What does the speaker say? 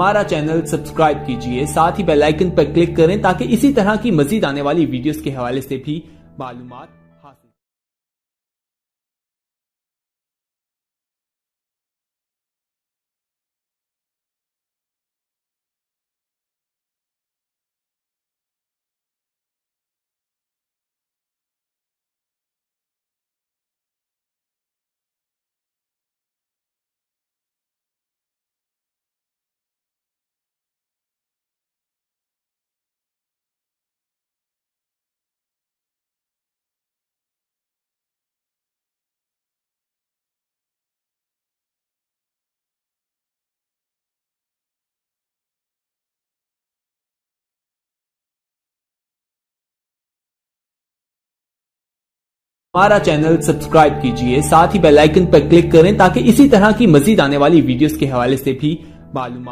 हमारा channel subscribe कीजिए, साथ ही बेल आइकन पर क्लिक करें ताकि इसी तरह की मजीद आने वाली वीडियोस के हवाले से भी मालूम हमारा चैनल सब्सक्राइब कीजिए, साथ ही बेल आइकन पर क्लिक करें ताकि इसी तरह की मजीद आने वाली वीडियोस के हवाले से भी मालूम